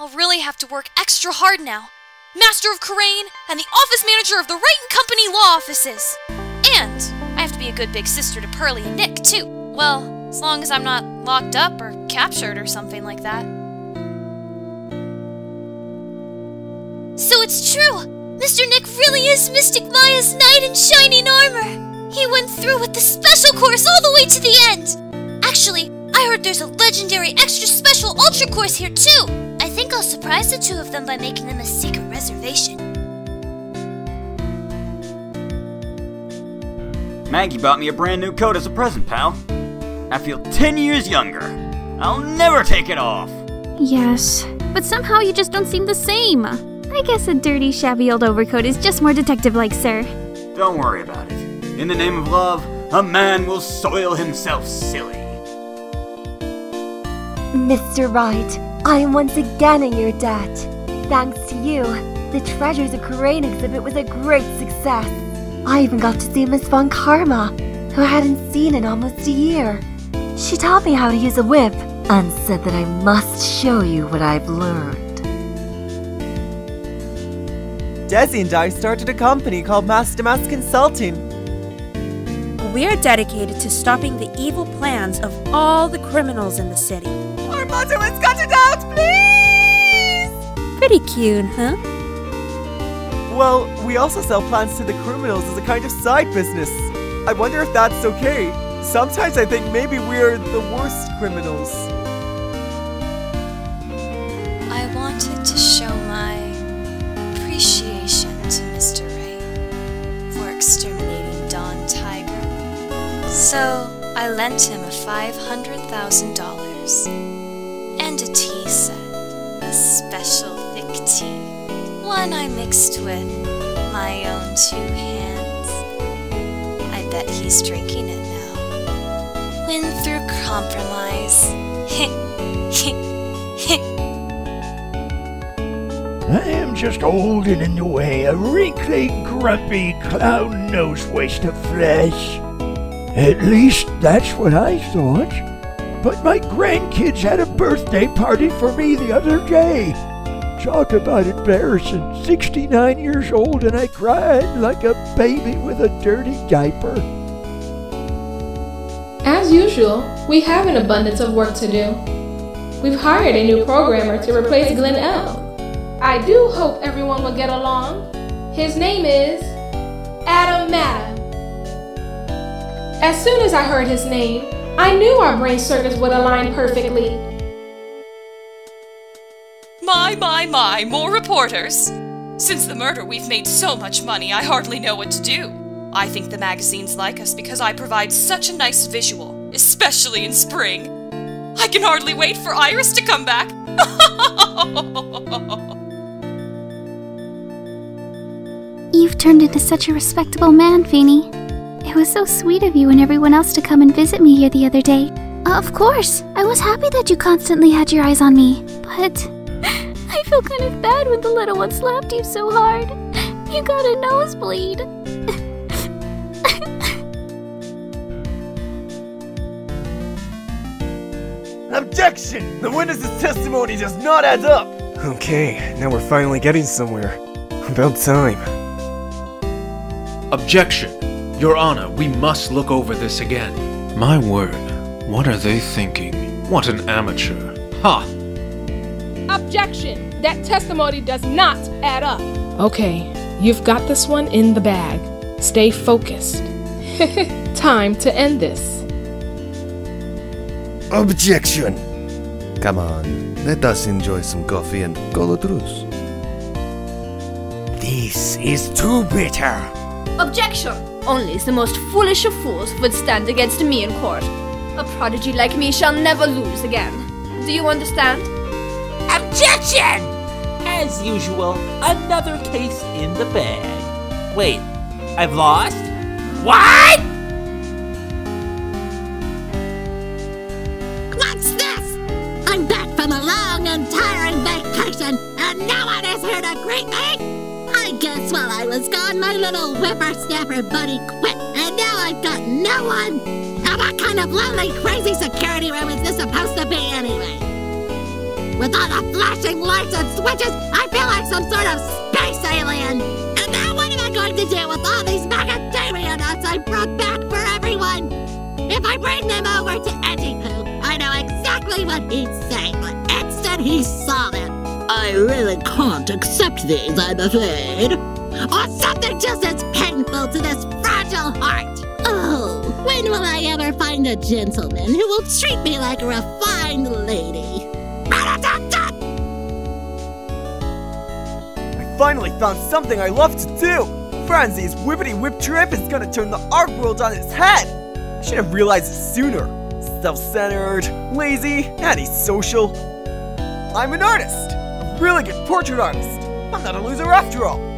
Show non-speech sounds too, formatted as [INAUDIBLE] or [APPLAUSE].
I'll really have to work extra hard now. Master of Kurain and the office manager of the Wright and Company law offices. And I have to be a good big sister to Pearlie and Nick, too. Well, as long as I'm not locked up or captured or something like that. So it's true! Mr. Nick really is Mystic Maya's knight in shining armor! He went through with the special course all the way to the end! Actually, I heard there's a legendary extra special ultra course here too! I think I'll surprise the two of them by making them a secret reservation. Maggey bought me a brand new coat as a present, pal. I feel 10 years younger. I'll never take it off. Yes, but somehow you just don't seem the same. I guess a dirty, shabby old overcoat is just more detective like, sir. Don't worry about it. In the name of love, a man will soil himself silly. Mr. Wright, I am once again in your debt. Thanks to you, the Treasures of Kurain exhibit was a great success. I even got to see Miss Von Karma, who I hadn't seen in almost a year. She taught me how to use a whip and said that I must show you what I've learned. Desi and I started a company called Master Mass Consulting. We're dedicated to stopping the evil plans of all the criminals in the city. Our motto is cut it out, please! Pretty cute, huh? Well, we also sell plants to the criminals as a kind of side business. I wonder if that's okay. Sometimes I think maybe we're the worst criminals. I wanted to show my appreciation to Mr. Ray for exterminating Don Tiger. So I lent him a $500,000 one I mixed with my own two hands. I bet he's drinking it now. Win through compromise. [LAUGHS] I am just old and in the way, a wrinkly, grumpy, clown-nosed waste of flesh. At least that's what I thought. But my grandkids had a birthday party for me the other day. Talk about embarrassing. 69 years old and I cried like a baby with a dirty diaper. As usual, we have an abundance of work to do. We've hired a new programmer to replace Glen Elg I do hope everyone will get along. His name is Adam Matta. As soon as I heard his name, I knew our brain circuits would align perfectly. My, my, my, more reporters! Since the murder, we've made so much money, I hardly know what to do. I think the magazines like us because I provide such a nice visual, especially in spring. I can hardly wait for Iris to come back. [LAUGHS] You've turned into such a respectable man, Feenie. It was so sweet of you and everyone else to come and visit me here the other day. Of course, I was happy that you constantly had your eyes on me, but I feel kind of bad when the little one slapped you so hard. You got a nosebleed. Objection! The witness's testimony does not add up! Okay, now we're finally getting somewhere. About time. Objection! Your Honor, we must look over this again. My word, what are they thinking? What an amateur. Ha! Objection! That testimony does not add up. Okay, you've got this one in the bag. Stay focused. [LAUGHS] Time to end this. Objection! Come on, let us enjoy some coffee and call a truce. This is too bitter. Objection! Only the most foolish of fools would stand against me in court. A prodigy like me shall never lose again. Do you understand? Objection! As usual, another case in the bag. Wait, I've lost? What? What's this? I'm back from a long and tiring vacation, and no one is here to greet me? I guess while I was gone, my little whippersnapper buddy quit, and now I've got no one. Now, what kind of lonely, crazy security room is this supposed to be anyway? With all the flashing lights and switches, I feel like some sort of space alien. And now what am I going to do with all these macadamia nuts I brought back for everyone? If I bring them over to Edgy-Poo, I know exactly what he'd say, but instead he saw them. I really can't accept these, I'm afraid. Or something just as painful to this fragile heart. Oh, when will I ever find a gentleman who will treat me like a refined lady? Finally found something I love to do! Franzi's Whippity Whip Trip is gonna turn the art world on its head! I should have realized it sooner. Self-centered, lazy, antisocial. I'm an artist! A really good portrait artist! I'm not a loser after all!